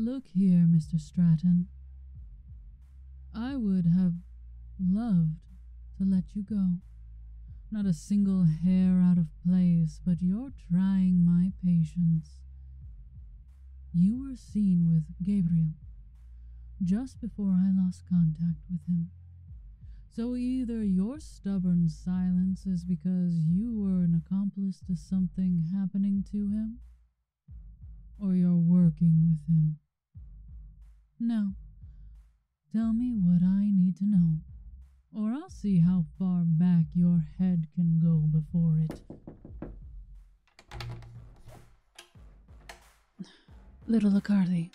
Look here, Mr. Stratton. I would have loved to let you go. Not a single hair out of place, but you're trying my patience. You were seen with Gabriel just before I lost contact with him. So either your stubborn silence is because you were an accomplice to something happening to him, or you're working with him. Now, tell me what I need to know, or I'll see how far back your head can go before it. Little Lacardi.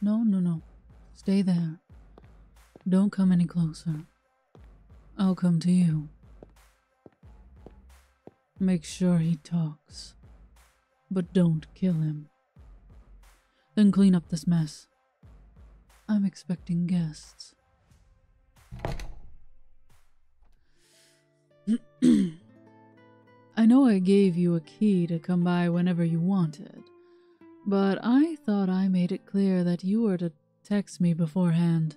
No, no, no. Stay there. Don't come any closer. I'll come to you. Make sure he talks. But don't kill him. Then clean up this mess. I'm expecting guests. I know I gave you a key to come by whenever you wanted, but I thought I made it clear that you were to text me beforehand.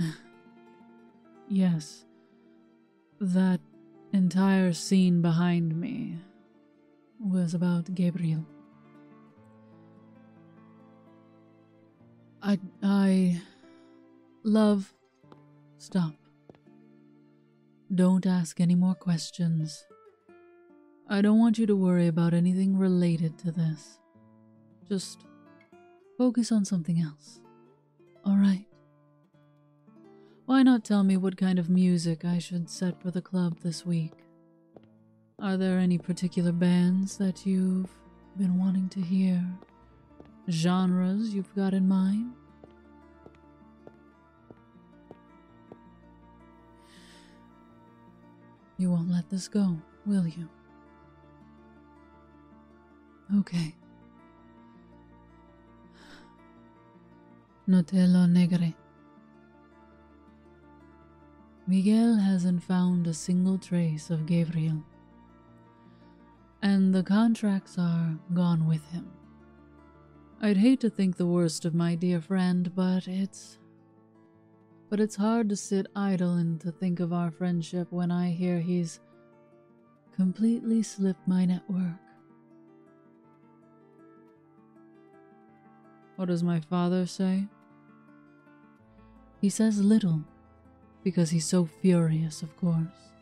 yes, that entire scene behind me was about Gabriel. I. I. Love. Stop. Don't ask any more questions. I don't want you to worry about anything related to this. Just focus on something else. Alright? Why not tell me what kind of music I should set for the club this week? Are there any particular bands that you've been wanting to hear? Genres you've got in mind? You won't let this go, will you? Okay. No te lo negaré. Miguel hasn't found a single trace of Gabriel, and the contracts are gone with him. I'd hate to think the worst of my dear friend, but it's. But it's hard to sit idle and to think of our friendship when I hear he's completely slipped my network. What does my father say? He says little, because he's so furious, of course.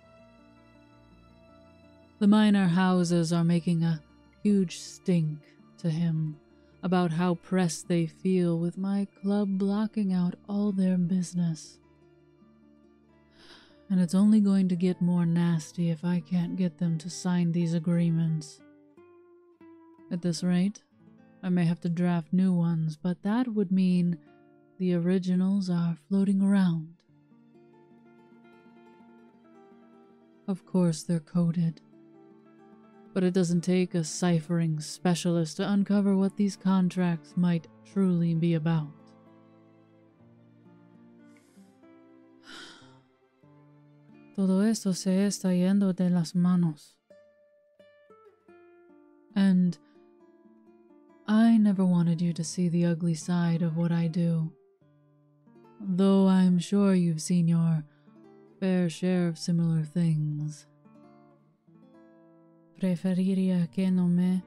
The minor houses are making a huge stink to him about how pressed they feel with my club blocking out all their business. And it's only going to get more nasty if I can't get them to sign these agreements. At this rate, I may have to draft new ones, but that would mean the originals are floating around. Of course, they're coded. But it doesn't take a ciphering specialist to uncover what these contracts might truly be about. Todo esto se está yendo de las manos. And I never wanted you to see the ugly side of what I do. Though I'm sure you've seen your fair share of similar things. Preferiría que no me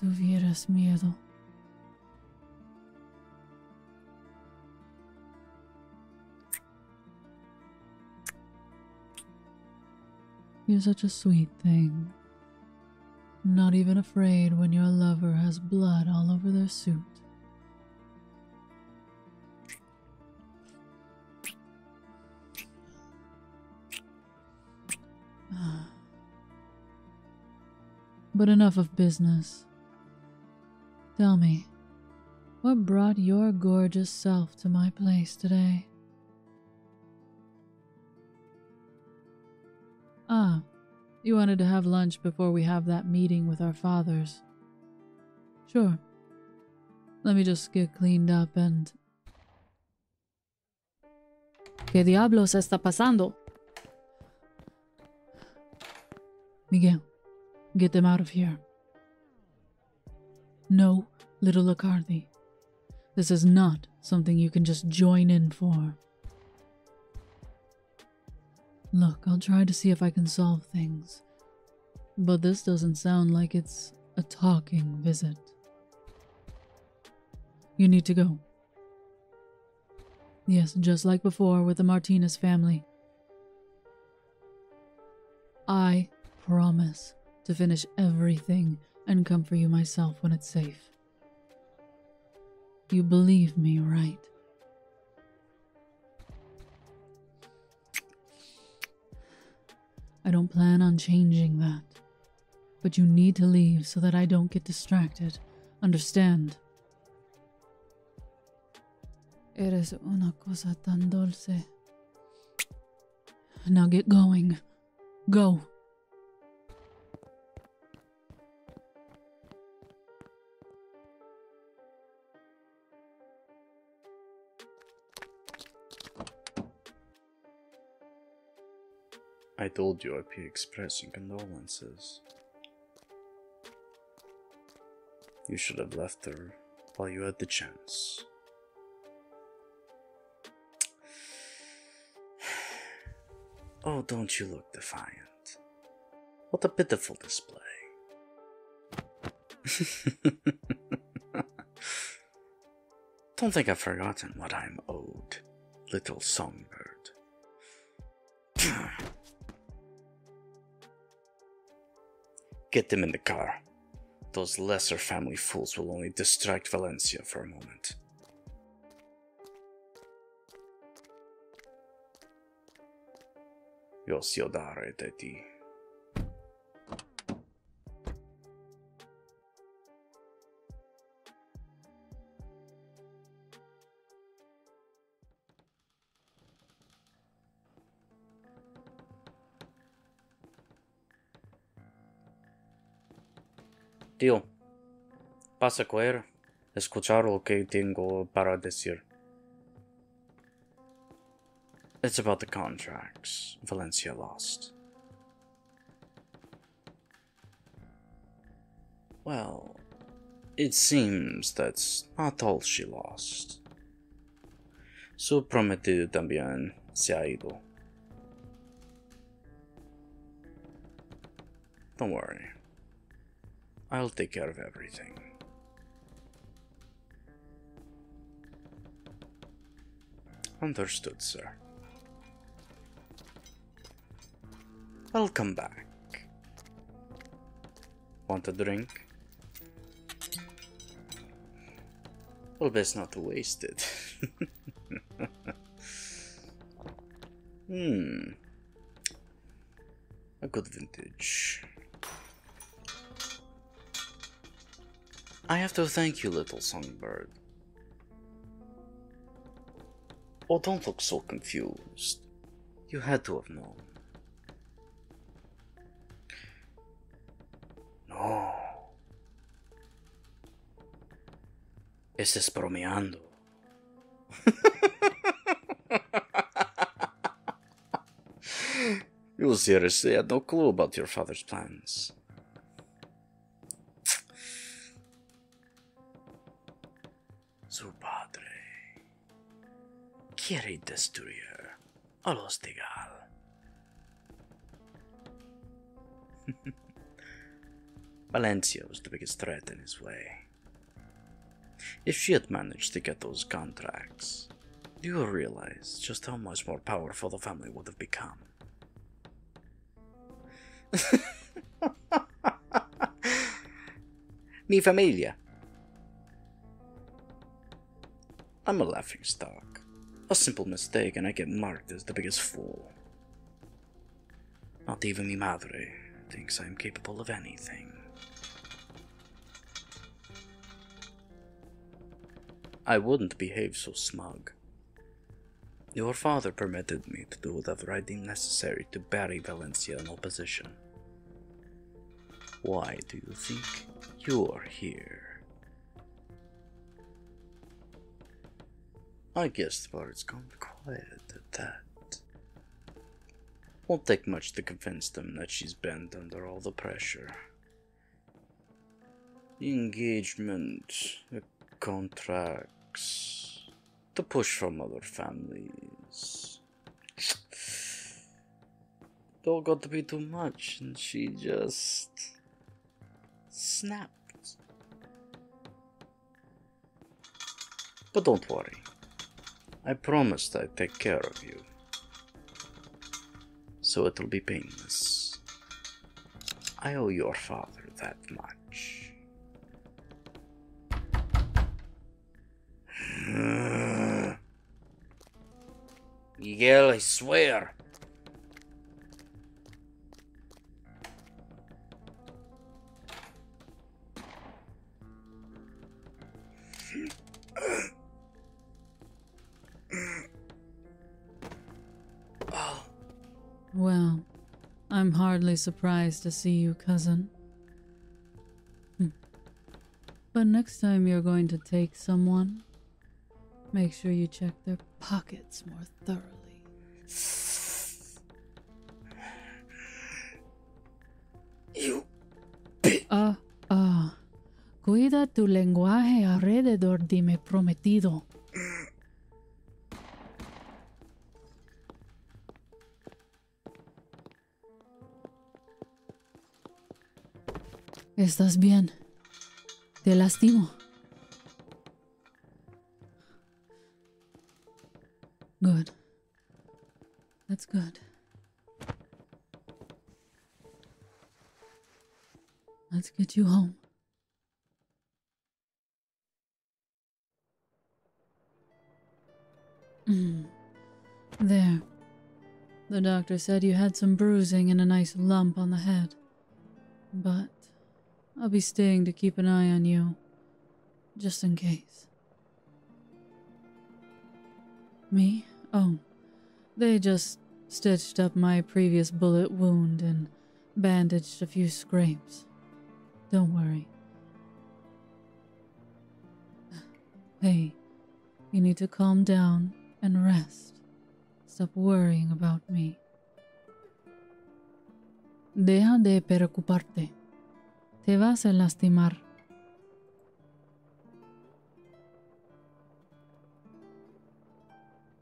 tuvieras miedo. You're such a sweet thing. Not even afraid when your lover has blood all over their suit. Ah. But enough of business. Tell me, what brought your gorgeous self to my place today? Ah, you wanted to have lunch before we have that meeting with our fathers. Sure. Let me just get cleaned up and. ¿Qué diablos está pasando? Miguel, Get them out of here. No, little Lacarthy. This is not something you can just join in for. Look, I'll try to see if I can solve things. But this doesn't sound like it's a talking visit. You need to go. Yes, just like before with the Martinez family. I promise to finish everything and come for you myself when it's safe. You believe me, right? I don't plan on changing that. But you need to leave so that I don't get distracted. Understand? Eres una cosa tan dulce. Now get going. Go. I told you I'd be expressing condolences. You should have left her while you had the chance. Oh, don't you look defiant. What a pitiful display. don't think I've forgotten what I'm owed, little songbird. Get them in the car. Those lesser family fools will only distract Valencia for a moment. Jos io dare te ti. Tío, pasa a coger, escuchar lo que tengo para decir. It's about the contracts Valencia lost. Well, it seems that's not all she lost. Su prometido también se ha ido. Don't worry. I'll take care of everything. Understood, sir. I'll come back. Want a drink? Well, best not to waste it. hmm. A good vintage. I have to thank you, little songbird. Oh, don't look so confused. You had to have known. No. Estás bromeando. you seriously had no clue about your father's plans. Quiere destruir a los de Gal. Valencia was the biggest threat in his way. If she had managed to get those contracts, you realize just how much more powerful the family would have become? Mi familia. I'm a laughing stock. A simple mistake and I get marked as the biggest fool. Not even mi madre thinks I'm capable of anything. I wouldn't behave so smug. Your father permitted me to do whatever I deemed necessary to bury Valencia in opposition. Why do you think you're here? I guess the bar's gone quiet at that. Won't take much to convince them that she's bent under all the pressure. The engagement, the contracts, the push from other families. It all got to be too much, and she just snapped. But don't worry. I promised I'd take care of you. So it'll be painless. I owe your father that much. Miguel, I swear. Well, I'm hardly surprised to see you, cousin. Hmm. But next time you're going to take someone, make sure you check their pockets more thoroughly. You Ah, ah. Cuida tu lenguaje alrededor de mi prometido. ¿Estás bien? Te lastimo. Good. That's good. Let's get you home. Mm. There. The doctor said you had some bruising and a nice lump on the head. But I'll be staying to keep an eye on you, just in case. Me? Oh, they just stitched up my previous bullet wound and bandaged a few scrapes. Don't worry. Hey, you need to calm down and rest. Stop worrying about me. Deja de preocuparte. Te vas a lastimar.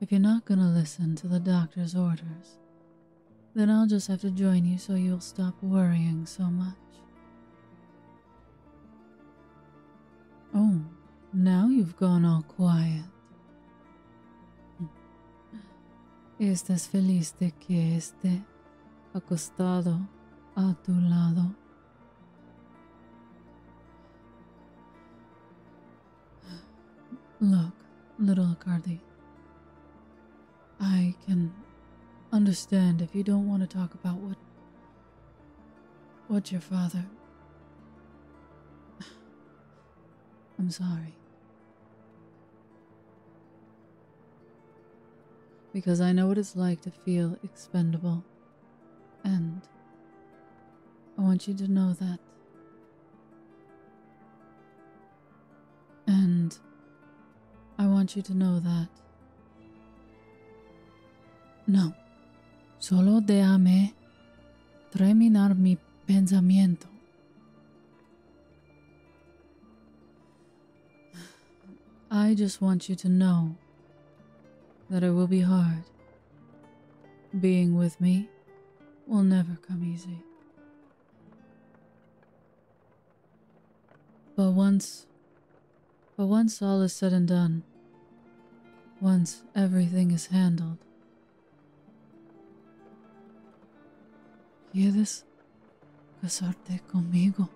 If you're not gonna listen to the doctor's orders, then I'll just have to join you so you'll stop worrying so much. Oh, now you've gone all quiet. ¿Estás feliz de que esté acostado a tu lado? Look, little Cardi. I can understand if you don't want to talk about what. what your father. I'm sorry. Because I know what it's like to feel expendable. And I want you to know that. Want you to know that. No, solo déjame terminar mi pensamiento. I just want you to know that it will be hard. Being with me will never come easy. But once, but once all is said and done, once everything is handled, ¿quieres casarte conmigo?